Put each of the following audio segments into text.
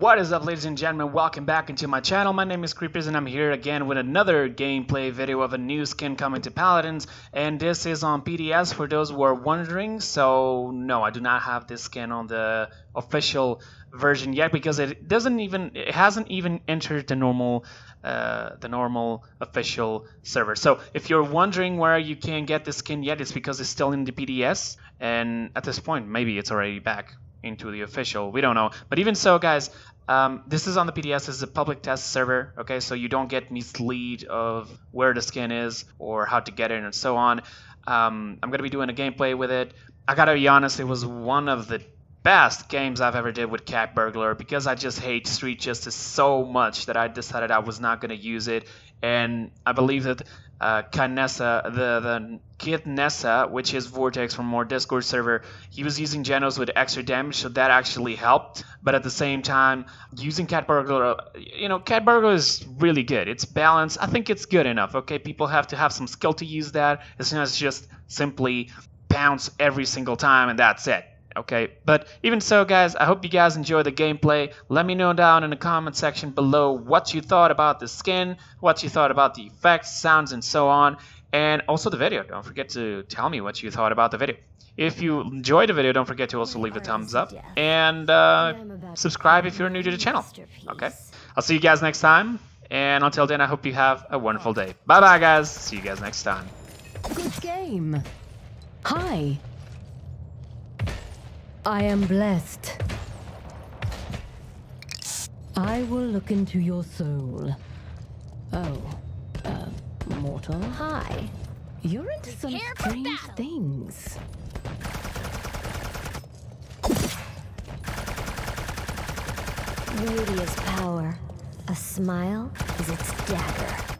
What is up ladies and gentlemen, welcome back into my channel. My name is Kreepers and I'm here again with another gameplay video of a new skin coming to Paladins and this is on PTS for those who are wondering. So no, I do not have this skin on the official version yet because it doesn't even it hasn't even entered the normal uh, the normal official server. So if you're wondering where you can get this skin yet, it's because it's still in the PTS and at this point maybe it's already back into the official. We don't know. But even so, guys, um, this is on the PTS. This is a public test server, okay? So you don't get mislead of where the skin is or how to get it and so on. Um, I'm going to be doing a gameplay with it. I got to be honest, it was one of the best games I've ever did with Cat Burglar because I just hate Street Justice so much that I decided I was not going to use it. And I believe that uh, Kanessa, the, the Kid Nessa, which is Vortex from more Discord server, he was using Jenos with extra damage, so that actually helped. But at the same time, using Cat Burglar, you know, Cat Burglar is really good. It's balanced. I think it's good enough, okay? People have to have some skill to use that. It's not just simply bounce every single time and that's it okay but even so guys i hope you guys enjoy the gameplay. Let me know down in the comment section below what you thought about the skin what you thought about the effects sounds and so on and also the video. Don't forget to tell me what you thought about the video. If you enjoyed the video don't forget to also leave a thumbs up and uh, subscribe if you're new to the channel. Okay? I'll see you guys next time and until then i hope you have a wonderful day. Bye bye guys. See you guys next time. Good game. Hi I am blessed. I will look into your soul. Oh, uh, mortal? Hi. You're into some strange things. Beauty is power. A smile is its dagger.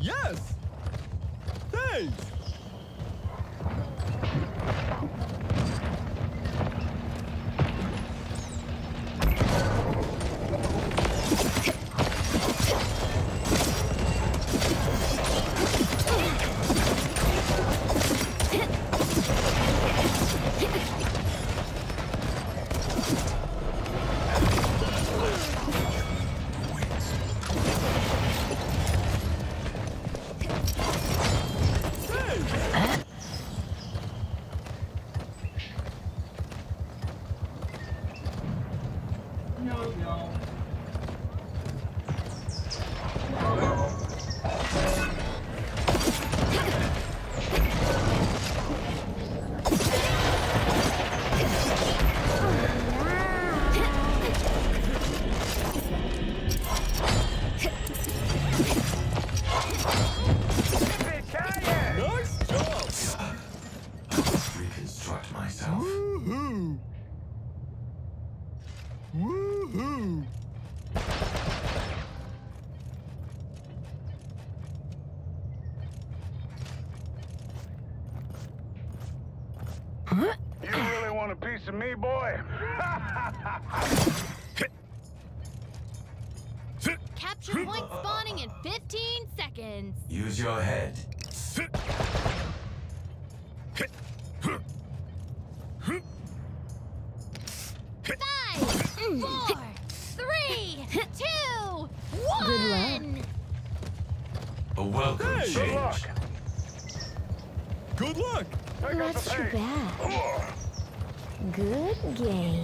myself. Woohoo! Woo! Piece of me, boy? Capture point spawning in 15 seconds. Use your head. Five, four, three, two, one. A welcome Hey, change. Good luck. Good luck! Pick up Not the too pace. bad. Good game.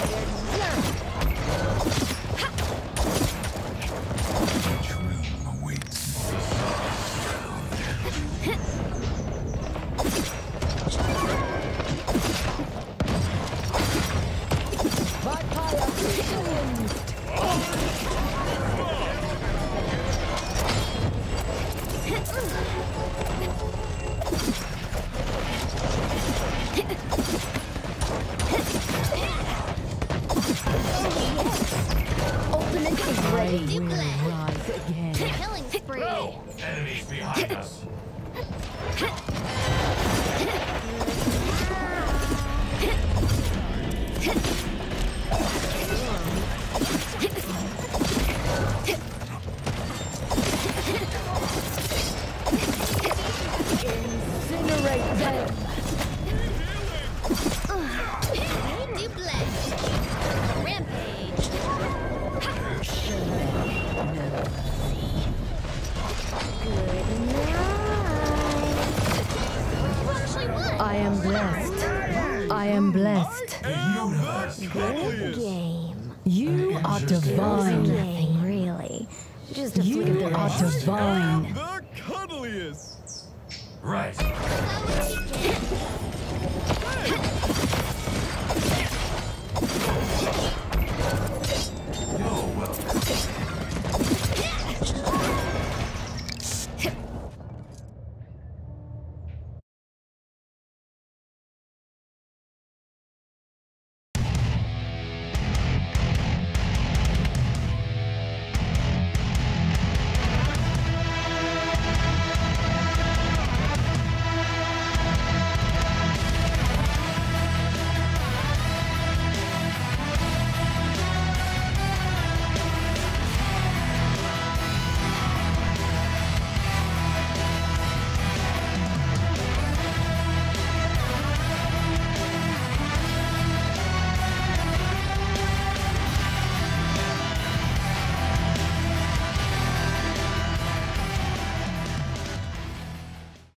Ultimate Killing spree. Enemies behind us. Incinerate them. Am blessed. I am blessed. Good game. You are divine. Nothing really. Just a flick of You the are wrist. divine. The cuddliest! Right. That was